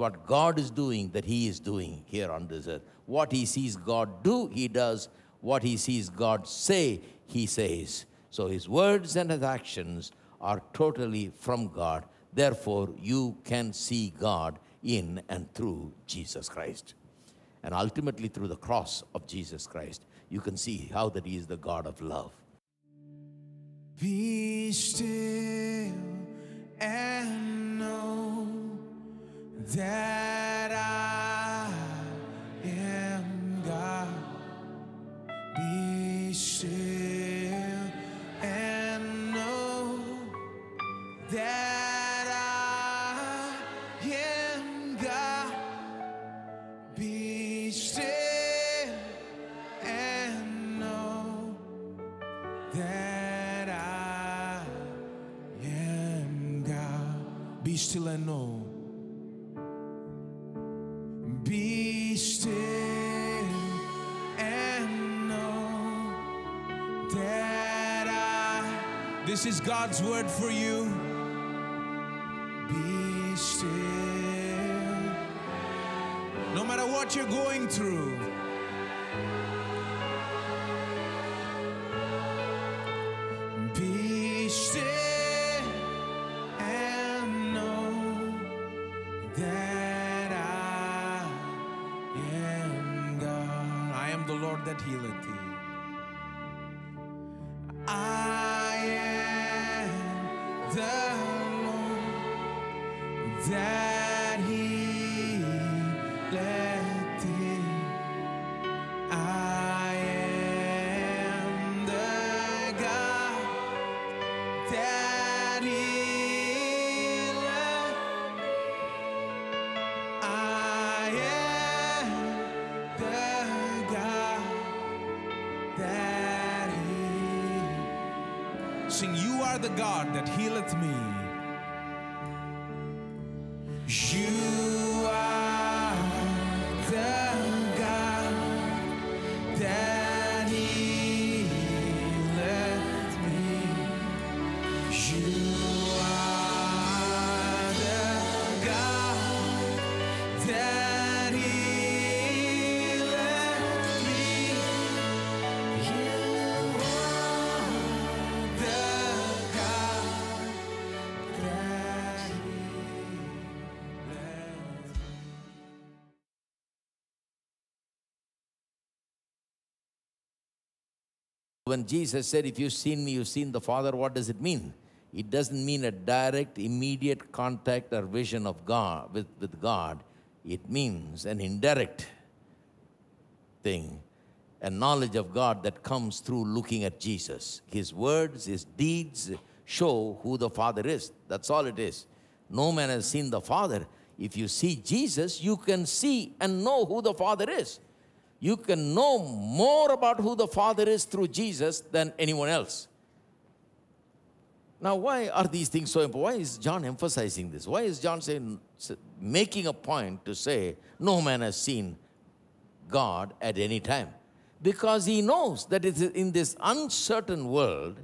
What God is doing that he is doing here on this earth. What he sees God do, he does. What he sees God say, he says. So his words and his actions are totally from God. Therefore, you can see God in and through Jesus Christ. And ultimately, through the cross of Jesus Christ, you can see how that he is the God of love. Be still that No matter what you're going through. Are the God that healeth me. You When Jesus said, If you've seen me, you've seen the Father, what does it mean? It doesn't mean a direct, immediate contact or vision of God with, with God. It means an indirect thing, a knowledge of God that comes through looking at Jesus. His words, his deeds show who the Father is. That's all it is. No man has seen the Father. If you see Jesus, you can see and know who the Father is. You can know more about who the Father is through Jesus than anyone else. Now, why are these things so important? Why is John emphasizing this? Why is John saying, making a point to say, no man has seen God at any time? Because he knows that it is in this uncertain world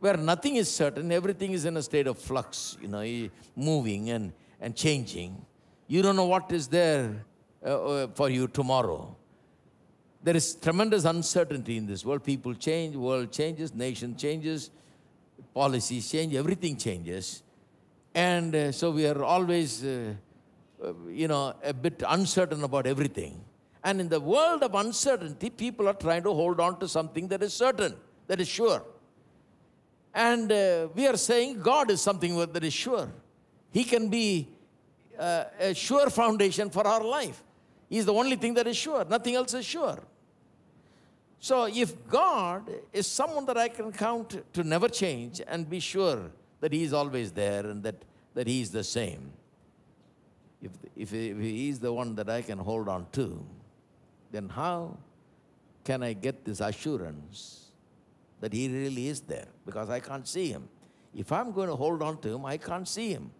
where nothing is certain, everything is in a state of flux, you know, moving and, and changing. You don't know what is there uh, uh, for you tomorrow. There is tremendous uncertainty in this world. People change, world changes, nation changes, policies change, everything changes. And uh, so we are always, uh, uh, you know, a bit uncertain about everything. And in the world of uncertainty, people are trying to hold on to something that is certain, that is sure. And uh, we are saying God is something that is sure. He can be uh, a sure foundation for our life. He's the only thing that is sure. Nothing else is sure. So if God is someone that I can count to never change and be sure that He is always there and that, that He is the same, if, if, if He is the one that I can hold on to, then how can I get this assurance that He really is there? Because I can't see Him. If I'm going to hold on to Him, I can't see Him.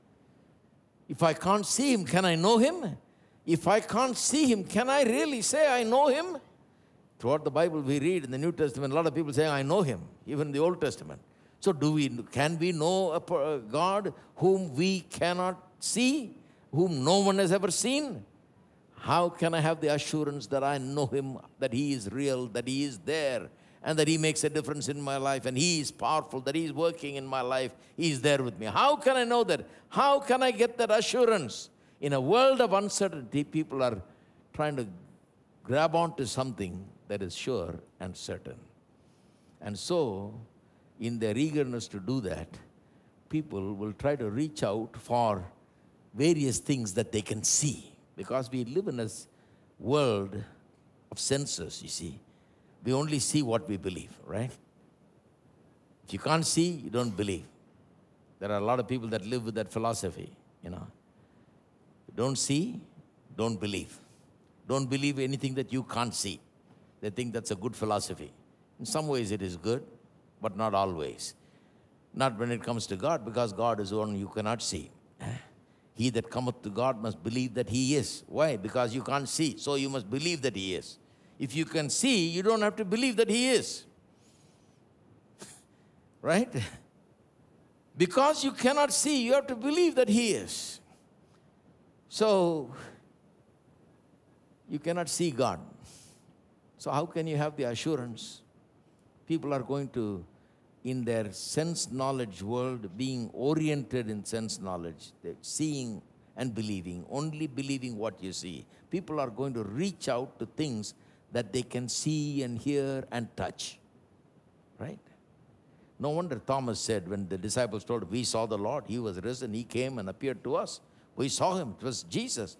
If I can't see Him, can I know Him? If I can't see Him, can I really say I know Him? Throughout the Bible, we read in the New Testament, a lot of people say, I know Him, even in the Old Testament. So, do we, can we know a God whom we cannot see? whom no one has ever seen? How can I have the assurance that I know him, that he is real, that he is there, and that he makes a difference in my life, and he is powerful, that he is working in my life, he is there with me? How can I know that? How can I get that assurance? In a world of uncertainty, people are trying to grab onto something that is sure and certain. And so, in their eagerness to do that, people will try to reach out for various things that they can see. Because we live in a world of senses, you see. We only see what we believe, right? If you can't see, you don't believe. There are a lot of people that live with that philosophy, you know. Don't see, don't believe. Don't believe anything that you can't see. They think that's a good philosophy. In some ways, it is good, but not always. Not when it comes to God, because God is one you cannot see. Eh? He that cometh to God must believe that He is. Why? Because you can't see, so you must believe that He is. If you can see, you don't have to believe that He is. Right? Because you cannot see, you have to believe that He is. So, you cannot see God. So, how can you have the assurance? People are going to, in their sense knowledge world, being oriented in sense knowledge, seeing and believing, only believing what you see. People are going to reach out to things that they can see and hear and touch. Right? No wonder Thomas said when the disciples told We saw the Lord, he was risen, he came and appeared to us. We saw him, it was Jesus.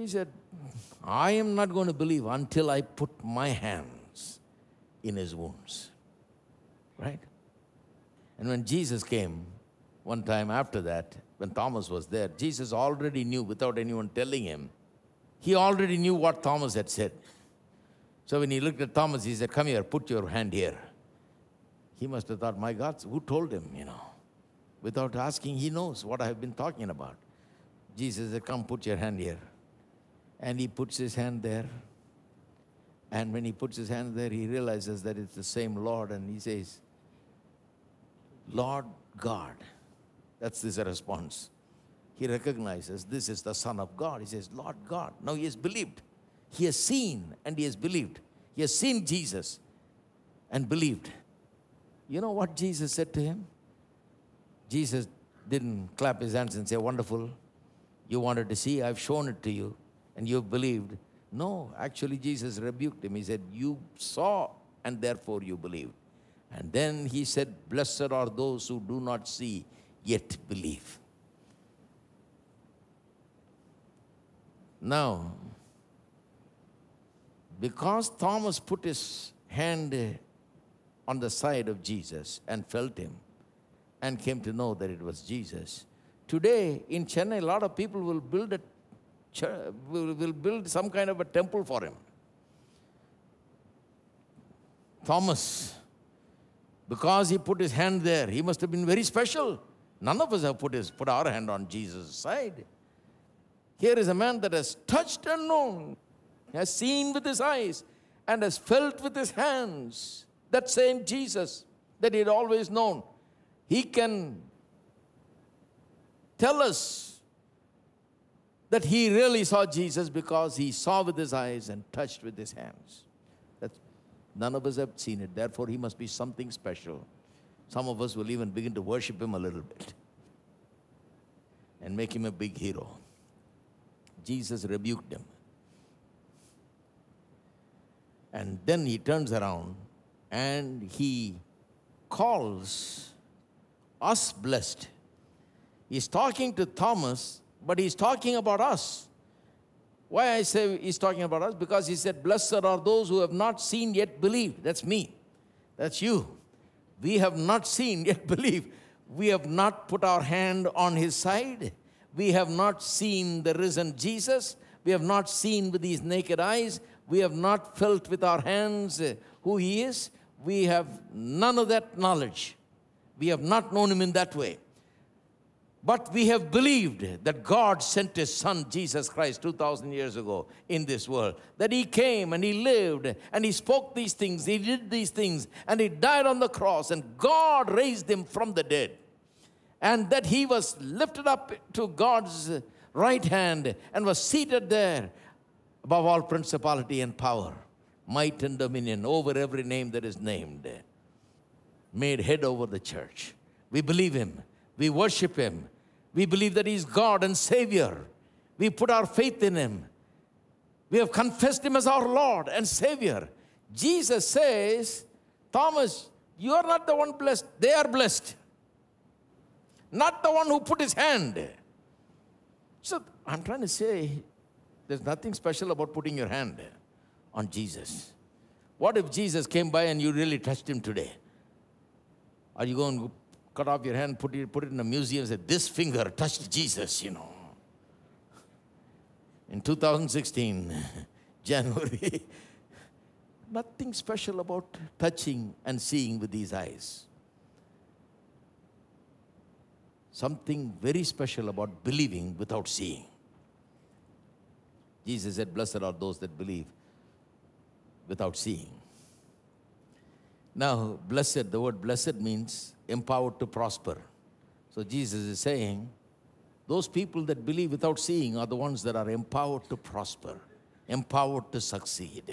He said, I am not going to believe until I put my hands in his wounds. Right? And when Jesus came, one time after that, when Thomas was there, Jesus already knew without anyone telling him. He already knew what Thomas had said. So when he looked at Thomas, he said, Come here, put your hand here. He must have thought, My God, who told him, you know? Without asking, he knows what I have been talking about. Jesus said, Come, put your hand here. And he puts his hand there. And when he puts his hand there, he realizes that it's the same Lord. And he says, Lord God. That's his response. He recognizes this is the Son of God. He says, Lord God. Now he has believed. He has seen and he has believed. He has seen Jesus and believed. You know what Jesus said to him? Jesus didn't clap his hands and say, Wonderful. You wanted to see, I've shown it to you, and you've believed. No, actually, Jesus rebuked him. He said, You saw, and therefore you believed. And then he said, Blessed are those who do not see, yet believe. Now, because Thomas put his hand on the side of Jesus and felt him and came to know that it was Jesus. Today in Chennai, a lot of people will build a will build some kind of a temple for him. Thomas, because he put his hand there, he must have been very special. None of us have put, his, put our hand on Jesus' side. Here is a man that has touched and known, has seen with his eyes, and has felt with his hands that same Jesus that he had always known. He can tell us that he really saw Jesus because he saw with his eyes and touched with his hands. That's, none of us have seen it. Therefore, he must be something special. Some of us will even begin to worship him a little bit and make him a big hero. Jesus rebuked him. And then he turns around and he calls us blessed. He's talking to Thomas, but he's talking about us. Why I say he's talking about us? Because he said, Blessed are those who have not seen yet believed. That's me. That's you. We have not seen yet believed. We have not put our hand on his side. We have not seen the risen Jesus. We have not seen with these naked eyes. We have not felt with our hands uh, who he is. We have none of that knowledge. We have not known him in that way. But we have believed that God sent his son Jesus Christ 2,000 years ago in this world. That he came and he lived and he spoke these things, he did these things, and he died on the cross, and God raised him from the dead. and that he was lifted up to God's right hand and was seated there above all principality and power, might and dominion over every name that is named, made head over the church. We believe him, we worship him, we believe that he's God and Savior. We put our faith in him. We have confessed him as our Lord and Savior. Jesus says, Thomas, you are not the one blessed, they are blessed. Not the one who put his hand. So I'm trying to say, there's nothing special about putting your hand on Jesus. What if Jesus came by and you really touched him today? Are you going to cut off your hand, put it, put it in a museum, and say, This finger touched Jesus, you know? In 2016, January, nothing special about touching and seeing with these eyes. Something very special about believing without seeing. Jesus said, Blessed are those that believe without seeing. Now, blessed, the word blessed means empowered to prosper. So Jesus is saying, those people that believe without seeing are the ones that are empowered to prosper, empowered to succeed.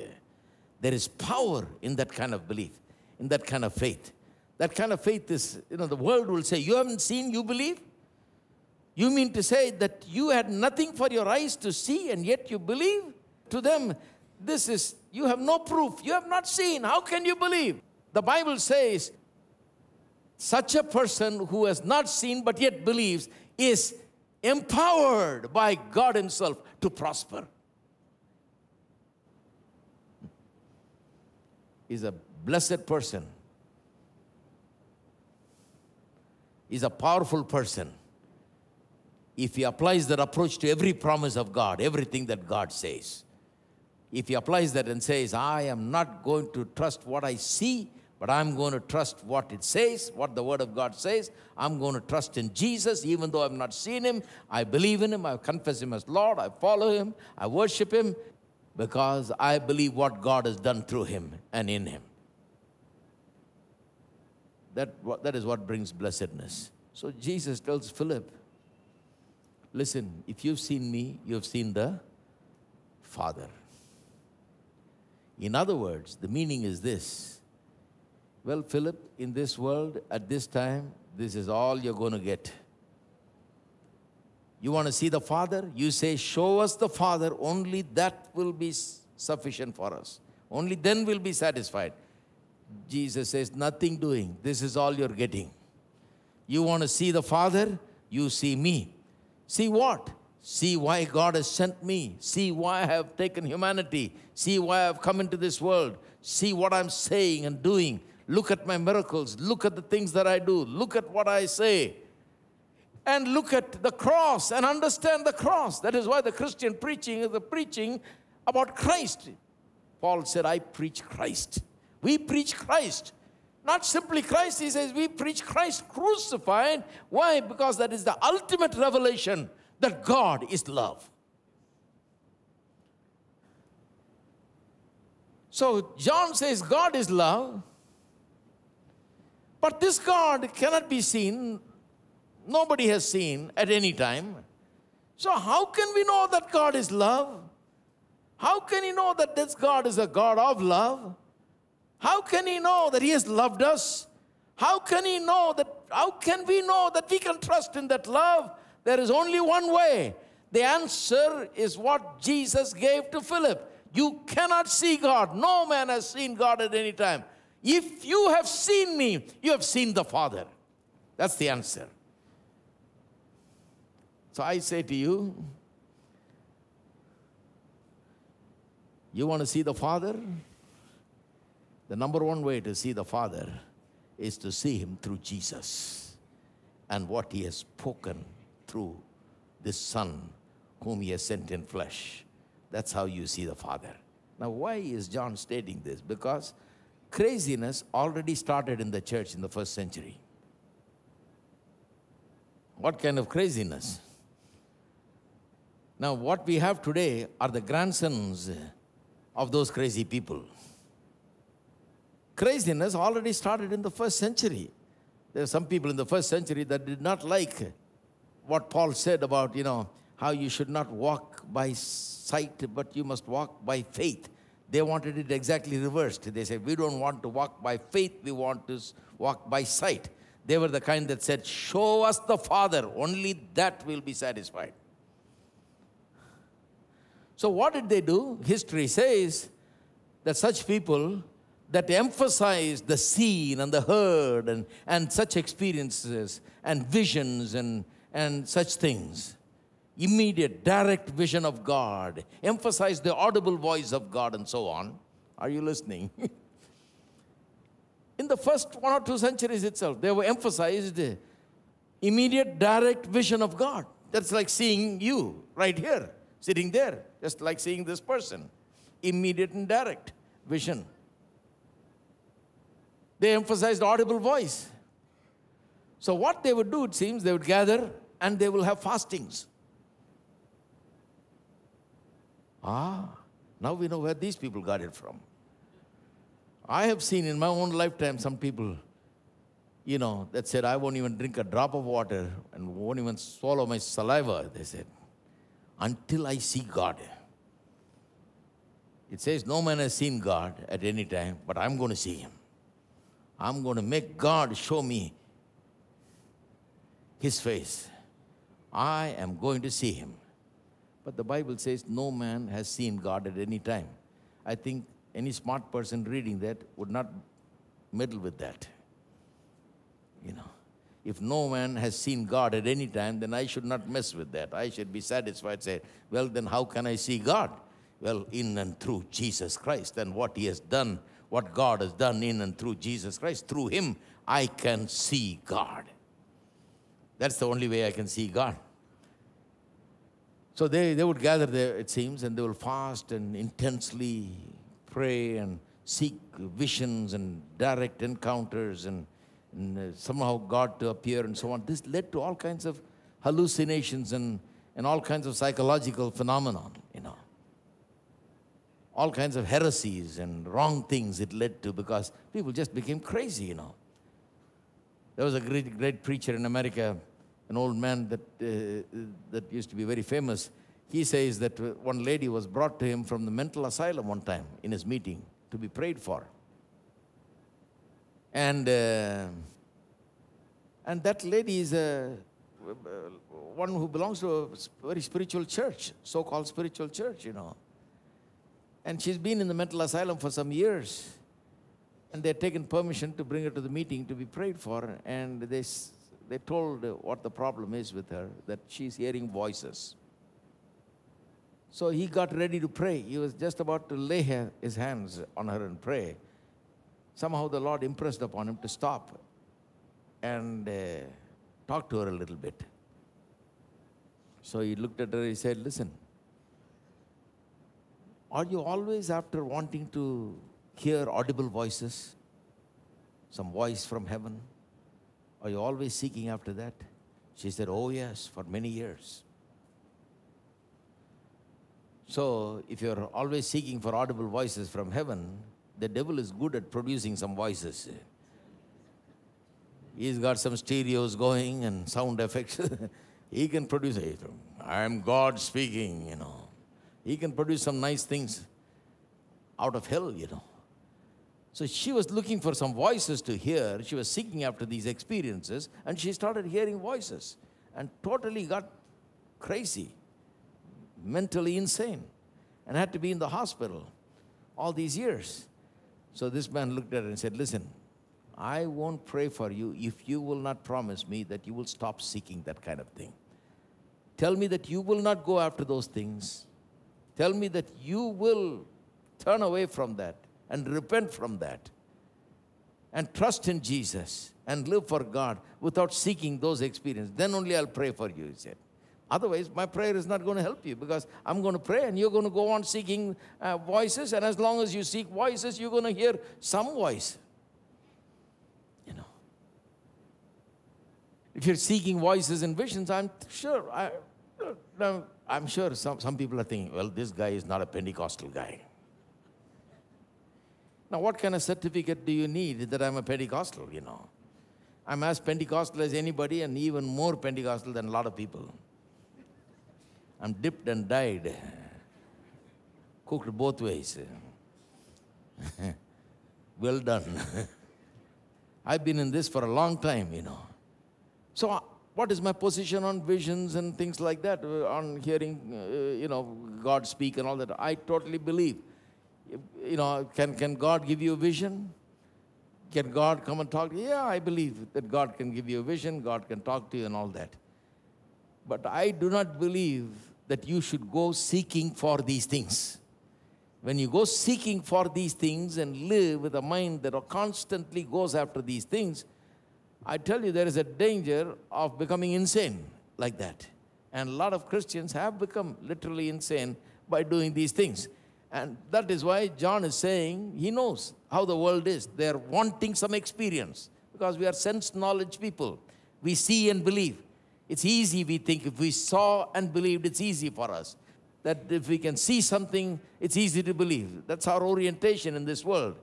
There is power in that kind of belief, in that kind of faith. That kind of faith is, you know, the world will say, You haven't seen, you believe? You mean to say that you had nothing for your eyes to see and yet you believe? To them, this is, you have no proof. You have not seen. How can you believe? The Bible says, such a person who has not seen but yet believes is empowered by God Himself to prosper. Is a blessed person. Is a powerful person if he applies that approach to every promise of God, everything that God says, if he applies that and says, I am not going to trust what I see, but I'm going to trust what it says, what the Word of God says. I'm going to trust in Jesus, even though I've not seen Him. I believe in Him. I confess Him as Lord. I follow Him. I worship Him because I believe what God has done through Him and in Him. That, that is what brings blessedness. So Jesus tells Philip, Listen, if you've seen me, you've seen the Father. In other words, the meaning is this. Well, Philip, in this world, at this time, this is all you're going to get. You want to see the Father? You say, Show us the Father, only that will be sufficient for us. Only then we'll be satisfied. Jesus says, Nothing doing. This is all you're getting. You want to see the Father? You see me. See what? See why God has sent me. See why I have taken humanity. See why I've come into this world. See what I'm saying and doing. Look at my miracles. Look at the things that I do. Look at what I say. And look at the cross and understand the cross. That is why the Christian preaching is the preaching about Christ. Paul said, I preach Christ. We preach Christ. Not simply Christ, he says, we preach Christ crucified. Why? Because that is the ultimate revelation that God is love. So John says God is love, but this God cannot be seen. Nobody has seen at any time. So, how can we know that God is love? How can he know that this God is a God of love? How can he know that he has loved us? How can he know that, how can we know that we can trust in that love? There is only one way. The answer is what Jesus gave to Philip. You cannot see God. No man has seen God at any time. If you have seen me, you have seen the Father. That's the answer. So I say to you, you want to see the Father? The number one way to see the Father is to see Him through Jesus and what He has spoken through this Son whom He has sent in flesh. That's how you see the Father. Now, why is John stating this? Because craziness already started in the church in the first century. What kind of craziness? Now, what we have today are the grandsons of those crazy people. Craziness already started in the first century. There are some people in the first century that did not like what Paul said about, you know, how you should not walk by sight, but you must walk by faith. They wanted it exactly reversed. They said, We don't want to walk by faith, we want to walk by sight. They were the kind that said, Show us the Father, only that will be satisfied. So, what did they do? History says that such people that emphasize the seen and the heard and, and such experiences and visions and, and such things, immediate, direct vision of God, emphasize the audible voice of God, and so on. Are you listening? In the first one or two centuries itself, they were emphasized the immediate, direct vision of God. That's like seeing you right here, sitting there, just like seeing this person. Immediate and direct vision. They emphasized audible voice. So, what they would do, it seems, they would gather and they will have fastings. Ah, now we know where these people got it from. I have seen in my own lifetime some people, you know, that said, I won't even drink a drop of water and won't even swallow my saliva, they said, until I see God. It says, No man has seen God at any time, but I'm going to see him. I'm going to make God show me his face. I am going to see him. But the Bible says no man has seen God at any time. I think any smart person reading that would not meddle with that. You know, if no man has seen God at any time, then I should not mess with that. I should be satisfied, say, well, then how can I see God? Well, in and through Jesus Christ and what He has done, what God has done in and through Jesus Christ. Through Him, I can see God. That's the only way I can see God. So they, they would gather there, it seems, and they will fast and intensely pray and seek visions and direct encounters and, and uh, somehow God to appear and so on. This led to all kinds of hallucinations and, and all kinds of psychological phenomenon, you know. All kinds of heresies and wrong things it led to because people just became crazy, you know. There was a great, great preacher in America, an old man that, uh, that used to be very famous. He says that one lady was brought to him from the mental asylum one time in his meeting to be prayed for. And, uh, and that lady is a, uh, one who belongs to a very spiritual church, so called spiritual church, you know. And she's been in the mental asylum for some years. And they had taken permission to bring her to the meeting to be prayed for. And they, they told what the problem is with her, that she's hearing voices. So he got ready to pray. He was just about to lay his hands on her and pray. Somehow the Lord impressed upon him to stop and uh, talk to her a little bit. So he looked at her, he said, Listen, are you always after wanting to hear audible voices? Some voice from heaven? Are you always seeking after that? She said, Oh, yes, for many years. So, if you're always seeking for audible voices from heaven, the devil is good at producing some voices. He's got some stereos going and sound effects. he can produce it. I'm God speaking, you know. He can produce some nice things out of hell, you know. So she was looking for some voices to hear. She was seeking after these experiences, and she started hearing voices and totally got crazy, mentally insane, and had to be in the hospital all these years. So this man looked at her and said, Listen, I won't pray for you if you will not promise me that you will stop seeking that kind of thing. Tell me that you will not go after those things. Tell me that you will turn away from that and repent from that and trust in Jesus and live for God without seeking those experiences. Then only I'll pray for you, he said. Otherwise, my prayer is not going to help you because I'm going to pray and you're going to go on seeking uh, voices. And as long as you seek voices, you're going to hear some voice. You know. If you're seeking voices and visions, I'm sure, I, I'm sure some, some people are thinking, well, this guy is not a Pentecostal guy. Now, what kind of certificate do you need that I'm a Pentecostal, you know? I'm as Pentecostal as anybody and even more Pentecostal than a lot of people. I'm dipped and dyed, cooked both ways. well done. I've been in this for a long time, you know. So, uh, what is my position on visions and things like that, uh, on hearing, uh, you know, God speak and all that? I totally believe. You know, can, can God give you a vision? Can God come and talk? Yeah, I believe that God can give you a vision, God can talk to you and all that. But I do not believe that you should go seeking for these things. When you go seeking for these things and live with a mind that constantly goes after these things, I tell you, there is a danger of becoming insane like that. And a lot of Christians have become literally insane by doing these things. And that is why John is saying he knows how the world is. They're wanting some experience because we are sense knowledge people. We see and believe. It's easy, we think, if we saw and believed, it's easy for us. That if we can see something, it's easy to believe. That's our orientation in this world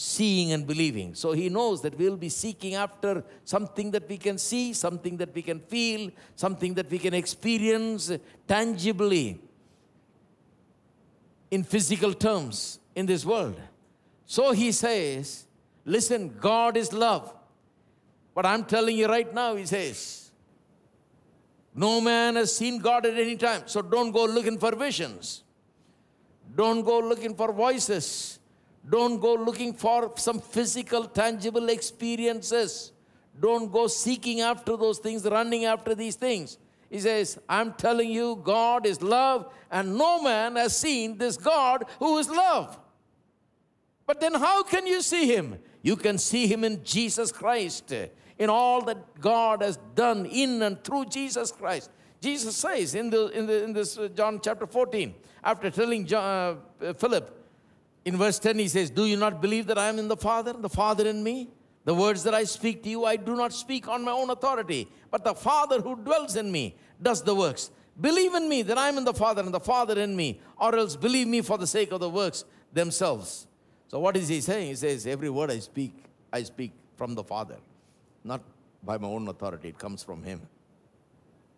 seeing and believing. So he knows that we'll be seeking after something that we can see, something that we can feel, something that we can experience tangibly in physical terms in this world. So he says, Listen, God is love. But I'm telling you right now, he says, No man has seen God at any time. So don't go looking for visions. Don't go looking for voices. Don't go looking for some physical, tangible experiences. Don't go seeking after those things, running after these things. He says, I'm telling you, God is love, and no man has seen this God who is love. But then, how can you see him? You can see him in Jesus Christ, in all that God has done in and through Jesus Christ. Jesus says in, the, in, the, in this uh, John chapter 14, after telling John, uh, Philip, in verse 10, he says, Do you not believe that I am in the Father, the Father in me? The words that I speak to you, I do not speak on my own authority, but the Father who dwells in me does the works. Believe in me that I am in the Father and the Father in me, or else believe me for the sake of the works themselves. So, what is he saying? He says, Every word I speak, I speak from the Father, not by my own authority, it comes from Him.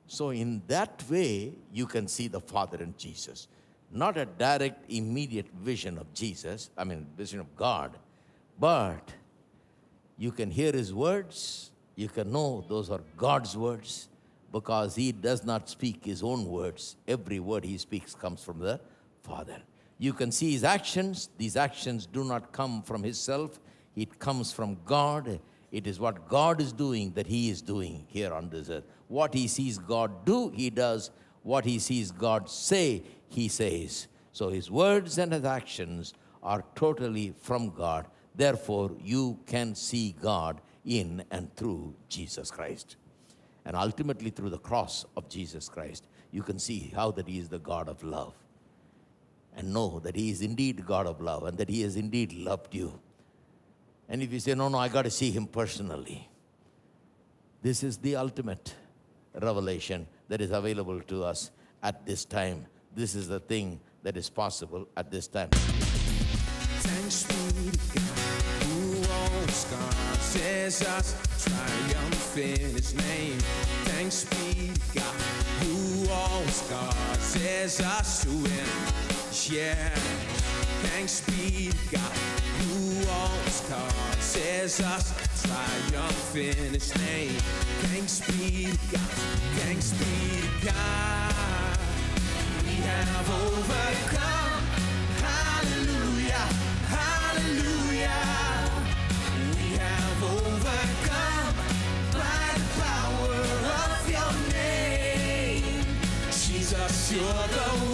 So, in that way, you can see the Father in Jesus. Not a direct, immediate vision of Jesus, I mean, vision of God, but you can hear his words, you can know those are God's words because he does not speak his own words. Every word he speaks comes from the Father. You can see his actions. These actions do not come from himself, it comes from God. It is what God is doing that he is doing here on this earth. What he sees God do, he does. What he sees God say, he says. So his words and his actions are totally from God Therefore, you can see God in and through Jesus Christ. And ultimately, through the cross of Jesus Christ, you can see how that He is the God of love. And know that He is indeed God of love and that He has indeed loved you. And if you say, no, no, I got to see Him personally, this is the ultimate revelation that is available to us at this time. This is the thing that is possible at this time. God, says us triumph in his name. Thanks be to God who God, says us to win. Yeah. Thanks be to God who God, says us triumph in his name. Thanks be God, thanks be to God. We have overcome. You're the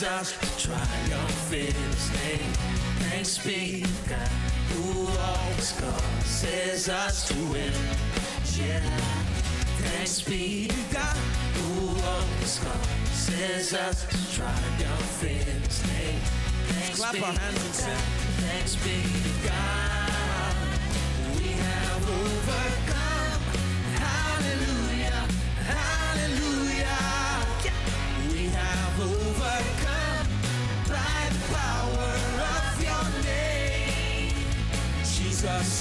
causes us to triumph in his name. Thanks be God who always causes us to win. Yeah. Thanks be to God who always causes us to triumph in His name. Thanks Clap be our hands and to sing. God. Thanks be to God. We have overcome.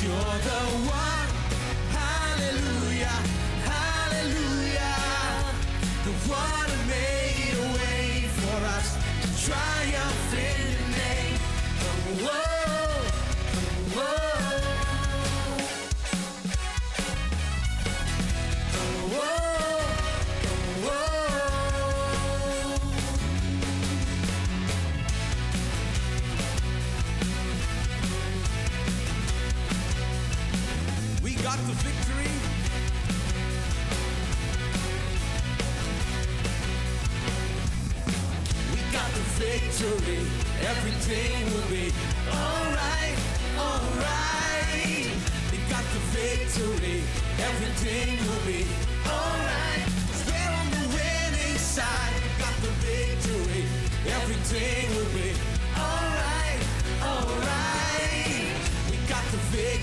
You're the one.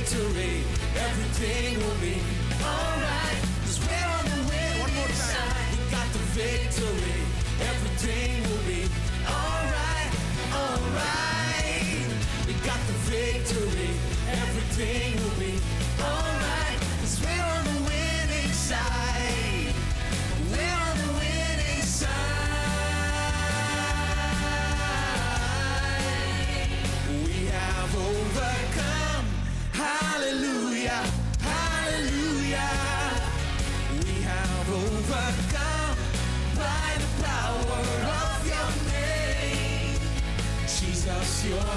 Victory. Everything will be alright. 'Cause we're on the winning One more time. side. We got the victory. Everything will be alright, alright. We got the victory. Everything name.